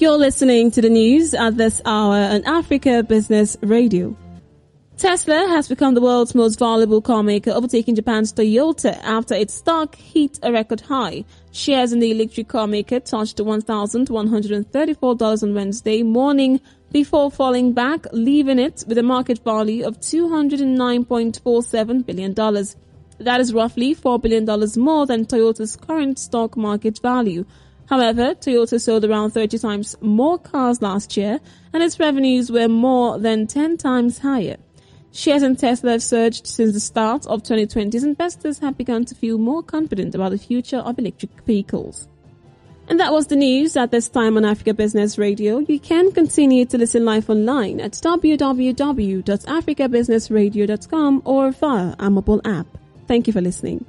You're listening to the news at this hour on Africa Business Radio. Tesla has become the world's most valuable car maker, overtaking Japan's Toyota after its stock hit a record high. Shares in the electric car maker touched $1,134 on Wednesday morning before falling back, leaving it with a market value of $209.47 billion. That is roughly $4 billion more than Toyota's current stock market value. However, Toyota sold around 30 times more cars last year and its revenues were more than 10 times higher. Shares in Tesla have surged since the start of 2020 as investors have begun to feel more confident about the future of electric vehicles. And that was the news at this time on Africa Business Radio. You can continue to listen live online at www.africabusinessradio.com or via our mobile app. Thank you for listening.